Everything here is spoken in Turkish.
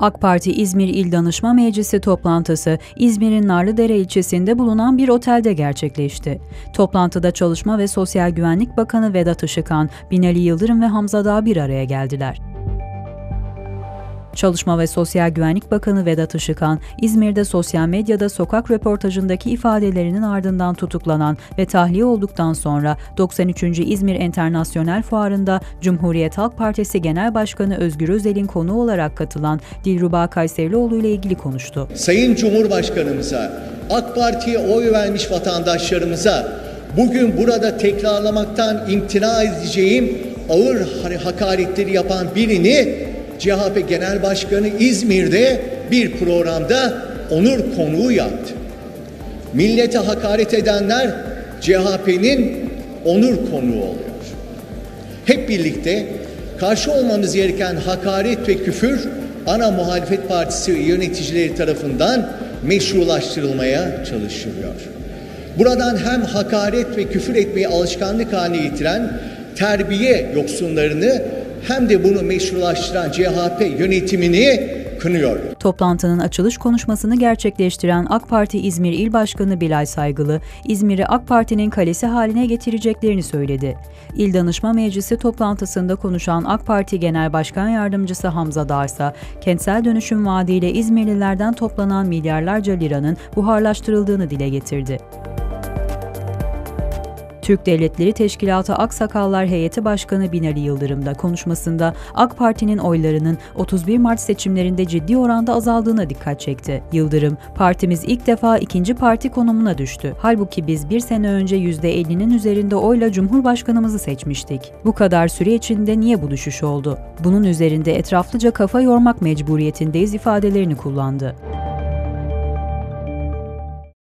AK Parti İzmir İl Danışma Meclisi toplantısı İzmir'in Narlıdere ilçesinde bulunan bir otelde gerçekleşti. Toplantıda Çalışma ve Sosyal Güvenlik Bakanı Vedat Işıkhan, Binali Yıldırım ve Hamza Dağ bir araya geldiler. Çalışma ve Sosyal Güvenlik Bakanı Vedat Işıkhan, İzmir'de sosyal medyada sokak röportajındaki ifadelerinin ardından tutuklanan ve tahliye olduktan sonra 93. İzmir Enternasyonel Fuarı'nda Cumhuriyet Halk Partisi Genel Başkanı Özgür Özel'in konu olarak katılan Dilruba Kayserlioğlu ile ilgili konuştu. Sayın Cumhurbaşkanımıza, AK Parti'ye oy vermiş vatandaşlarımıza bugün burada tekrarlamaktan imtina edeceğim ağır hakaretleri yapan birini CHP Genel Başkanı İzmir'de bir programda onur konuğu yaptı. Millete hakaret edenler CHP'nin onur konuğu oluyor. Hep birlikte karşı olmamız gereken hakaret ve küfür ana muhalefet partisi yöneticileri tarafından meşrulaştırılmaya çalışılıyor. Buradan hem hakaret ve küfür etmeyi alışkanlık haline getiren terbiye yoksunlarını hem de bunu meşrulaştıran CHP yönetimini kınıyor. Toplantının açılış konuşmasını gerçekleştiren AK Parti İzmir İl Başkanı Bilal Saygılı, İzmir'i AK Parti'nin kalesi haline getireceklerini söyledi. İl Danışma Meclisi toplantısında konuşan AK Parti Genel Başkan Yardımcısı Hamza Darsa, kentsel dönüşüm vaadiyle İzmirlilerden toplanan milyarlarca liranın buharlaştırıldığını dile getirdi. Türk Devletleri Teşkilatı Aksakallar Heyeti Başkanı Binali Yıldırım da konuşmasında AK Parti'nin oylarının 31 Mart seçimlerinde ciddi oranda azaldığına dikkat çekti. Yıldırım, partimiz ilk defa ikinci parti konumuna düştü. Halbuki biz bir sene önce %50'nin üzerinde oyla Cumhurbaşkanımızı seçmiştik. Bu kadar süre içinde niye bu düşüş oldu? Bunun üzerinde etraflıca kafa yormak mecburiyetindeyiz ifadelerini kullandı.